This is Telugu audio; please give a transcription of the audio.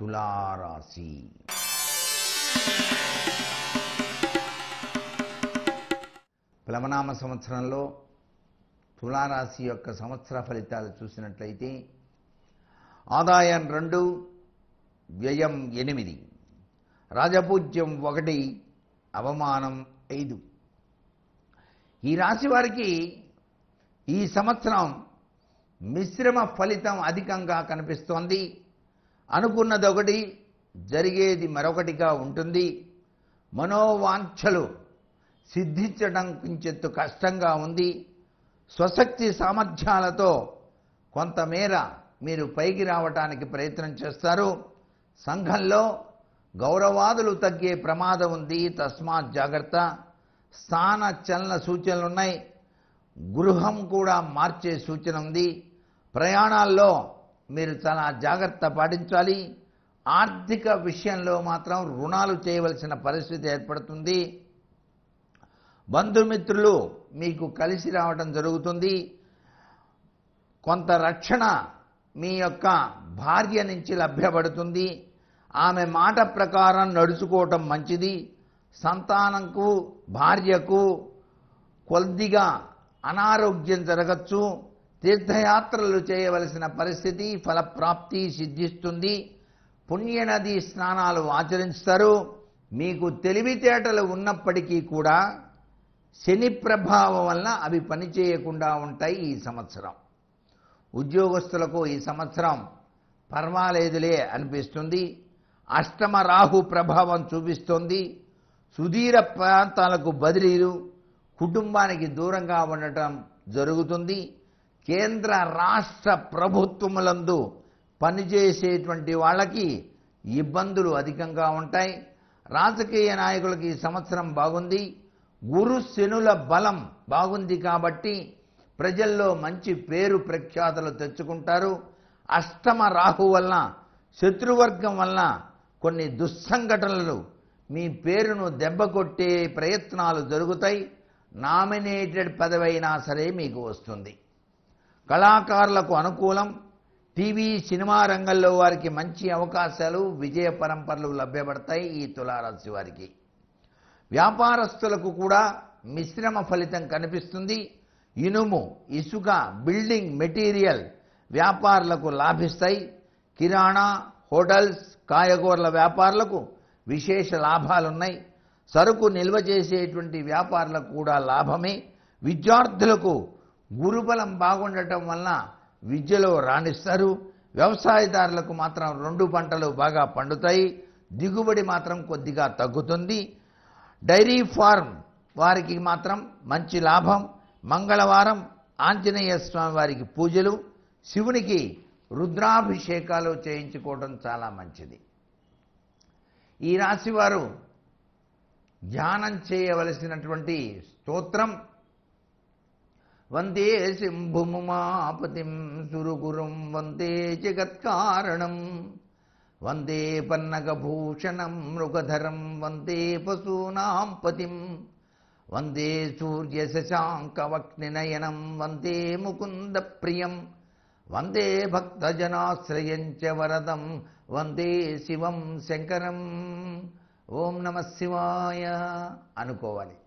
తులారాశి. ప్లవనామ సంవత్సరంలో తులారాశి యొక్క సంవత్సర ఫలితాలు చూసినట్లయితే ఆదాయం రెండు వ్యయం ఎనిమిది రాజపూజ్యం ఒకటి అవమానం ఐదు. ఈ రాశి వారికి ఈ సంవత్సరం మిశ్రమ ఫలితం అధికంగా కనిపిస్తోంది. అనుకున్నది ఒకటి జరిగేది మరొకటిగా ఉంటుంది. మనోవాంఛలు సిద్ధించడం కించెత్తు కష్టంగా ఉంది. స్వశక్తి సామర్థ్యాలతో కొంతమేర మీరు పైకి రావటానికి ప్రయత్నం చేస్తారు. సంఘంలో గౌరవాదులు తగ్గే ప్రమాదం ఉంది. తస్మాత్ జాగ్రత్త. స్థాన చలన సూచనలు ఉన్నాయి గృహం కూడా మార్చే సూచన ఉంది. ప్రయాణాల్లో మీరు చాలా జాగ్రత్త పాటించాలి. ఆర్థిక విషయంలో మాత్రం రుణాలు చేయవలసిన పరిస్థితి ఏర్పడుతుంది. బంధుమిత్రులు మీకు కలిసి రావడం జరుగుతుంది. కొంత రక్షణ మీ యొక్క భార్య నుంచి లభ్యపడుతుంది. ఆమె మాట ప్రకారం నడుచుకోవటం మంచిది. సంతానంకు భార్యకు కొద్దిగా అనారోగ్యం జరగచ్చు. తీర్థయాత్రలు చేయవలసిన పరిస్థితి ఫలప్రాప్తి సిద్ధిస్తుంది. పుణ్యనది స్నానాలు ఆచరిస్తారు. మీకు తెలివితేటలు ఉన్నప్పటికీ కూడా శని ప్రభావం వలన అవి పనిచేయకుండా ఉంటాయి ఈ సంవత్సరం. ఉద్యోగస్తులకు ఈ సంవత్సరం పర్వాలేదులే అనిపిస్తుంది. అష్టమ రాహు ప్రభావం చూపిస్తుంది. సుదీర ప్రాంతాలకు బదిలీలు కుటుంబానికి దూరంగా ఉండటం జరుగుతుంది. కేంద్ర రాష్ట్ర ప్రభుత్వములందు పనిచేసేటువంటి వాళ్ళకి ఇబ్బందులు అధికంగా ఉంటాయి. రాజకీయ నాయకులకి ఈ సంవత్సరం బాగుంది. గురు శనుల బలం బాగుంది కాబట్టి ప్రజల్లో మంచి పేరు ప్రఖ్యాతలు తెచ్చుకుంటారు. అష్టమ రాహు వలన శత్రువర్గం వలన కొన్ని దుస్సంఘటనలు మీ పేరును దెబ్బకొట్టే ప్రయత్నాలు జరుగుతాయి. నామినేటెడ్ పదవైనా సరే మీకు వస్తుంది. కళాకారులకు అనుకూలం టీవీ సినిమా రంగంలో వారికి మంచి అవకాశాలు విజయ పరంపరలు లభ్యపడతాయి ఈ తులారాశి వారికి. వ్యాపారస్తులకు కూడా మిశ్రమ ఫలితం కనిపిస్తుంది. ఇనుము ఇసుక బిల్డింగ్ మెటీరియల్ వ్యాపారులకు లాభిస్తాయి. కిరాణా హోటల్స్ కాయగూరల వ్యాపారులకు విశేష లాభాలున్నాయి. సరుకు నిల్వ చేసేటువంటి వ్యాపారులకు కూడా లాభమే. విద్యార్థులకు గురుబలం బాగుండటం వలన విద్యలో రాణిస్తారు. వ్యవసాయదారులకు మాత్రం రెండు పంటలు బాగా పండుతాయి. దిగుబడి మాత్రం కొద్దిగా తగ్గుతుంది. డైరీ ఫార్మ్ వారికి మాత్రం మంచి లాభం. మంగళవారం ఆంజనేయ స్వామి వారికి పూజలు. శివునికి రుద్రాభిషేకాలు చేయించుకోవడం చాలా మంచిది. ఈ రాశివారు ధ్యానం చేయవలసినటువంటి స్తోత్రం వందే శంభుముమాపతిం సురుగురుం వందే జగత్కారణం వందే పన్నగభూషణం మృగధరం వందే పశూనాం పతిం వందే సూర్యశశాంకవక్నినయనం వందే ముకుంద ప్రియం వందే భక్తజనాశ్రయం చ వరదం వందే శివం శంకరం. ఓం నమ శివాయ అనుకోవాలి.